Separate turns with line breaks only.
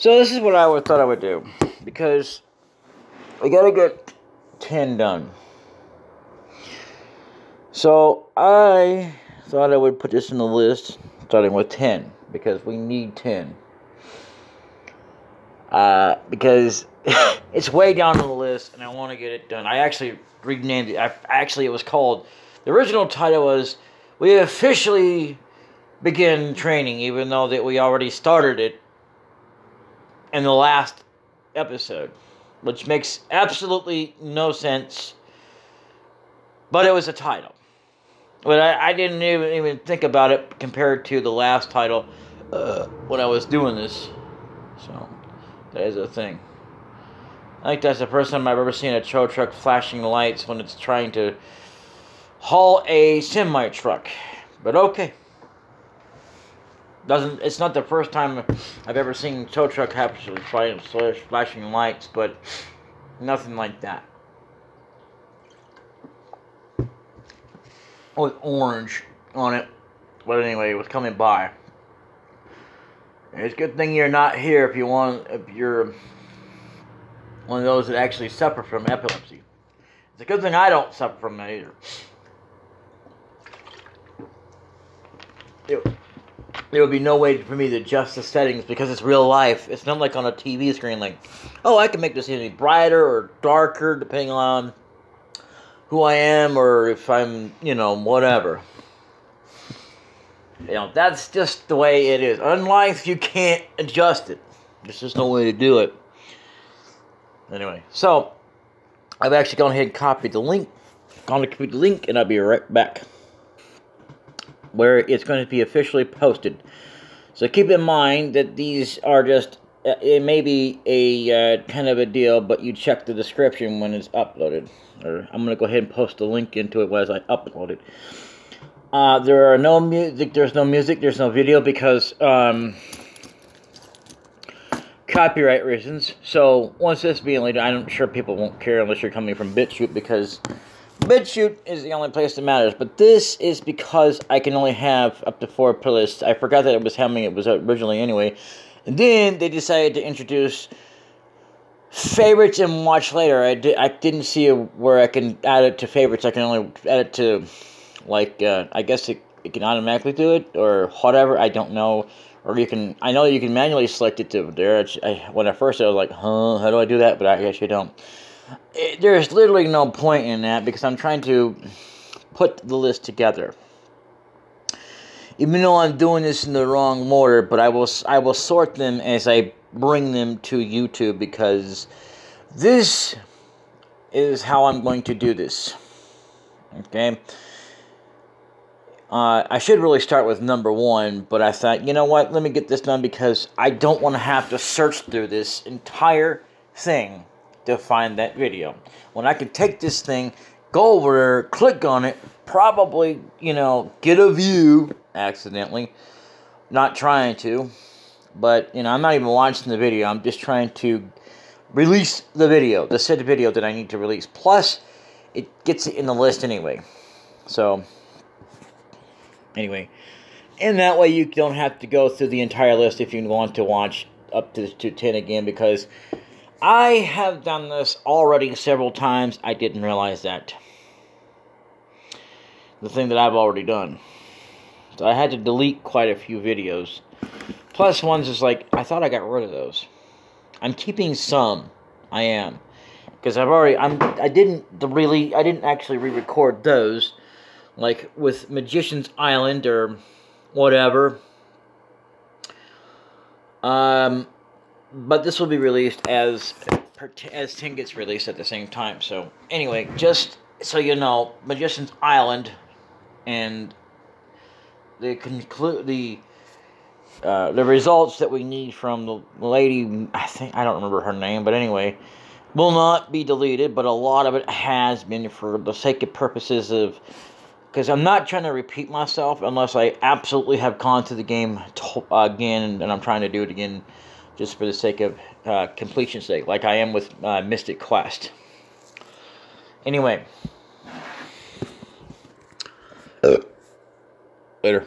So this is what I would, thought I would do because we gotta get ten done. So I thought I would put this in the list, starting with ten because we need ten. Uh, because it's way down on the list, and I want to get it done. I actually renamed it. I, actually, it was called. The original title was "We officially begin training," even though that we already started it in the last episode, which makes absolutely no sense. But it was a title. But I, I didn't even, even think about it compared to the last title uh, when I was doing this. So, that is a thing. I think that's the first time I've ever seen a tow truck flashing lights when it's trying to haul a semi truck. But okay. Doesn't it's not the first time I've ever seen tow truck actually flashing lights, but nothing like that. With orange on it. But anyway, it was coming by. It's a good thing you're not here if you want if you're one of those that actually suffer from epilepsy. It's a good thing I don't suffer from that either. It, there would be no way for me to adjust the settings because it's real life. It's not like on a TV screen, like, oh, I can make this any brighter or darker depending on who I am or if I'm, you know, whatever. You know, that's just the way it is. Unlike you can't adjust it. There's just no way to do it. Anyway, so I've actually gone ahead and copied the link. Gone to copy the link, and I'll be right back. Where it's going to be officially posted. So keep in mind that these are just uh, it may be a uh, kind of a deal, but you check the description when it's uploaded. Or I'm going to go ahead and post the link into it as I upload it. Uh, there are no music. There's no music. There's no video because um, copyright reasons. So once this being later, I'm sure people won't care unless you're coming from BitChute because BitChute is the only place that matters. But this is because I can only have up to four playlists. I forgot that it was how many it was originally anyway. And then they decided to introduce favorites and watch later. I, di- I didn't see a, where I can add it to favorites. I can only add it to like uh, I guess it, it can automatically do it or whatever. I don't know. Or you can. I know you can manually select it to there. I, when I first I was like, huh, how do I do that? But I guess you don't. It, there's literally no point in that because I'm trying to put the list together. Even though I'm doing this in the wrong order, but I will I will sort them as I bring them to YouTube because this is how I'm going to do this. Okay. Uh, I should really start with number one, but I thought, you know what, let me get this done because I don't want to have to search through this entire thing to find that video. When I can take this thing, go over there, click on it, probably, you know, get a view accidentally, not trying to, but, you know, I'm not even watching the video, I'm just trying to release the video, the set said video that I need to release. Plus, it gets it in the list anyway. So, Anyway, and that way you don't have to go through the entire list if you want to watch up to, to 10 again because I have done this already several times. I didn't realize that. The thing that I've already done. So I had to delete quite a few videos. Plus ones is like, I thought I got rid of those. I'm keeping some. I am. Because I've already, I'm, I didn't really, I didn't actually re-record those like with Magician's Island or whatever. Um, but this will be released as as 10 gets released at the same time. So anyway, just so you know, Magician's Island and the conclude the uh, the results that we need from the lady, I think I don't remember her name, but anyway, will not be deleted. But a lot of it has been for the sake of purposes of because I'm not trying to repeat myself unless I absolutely have gone to the game again and I'm trying to do it again just for the sake of uh, completion's sake, like I am with uh, Mystic Quest. Anyway. Later.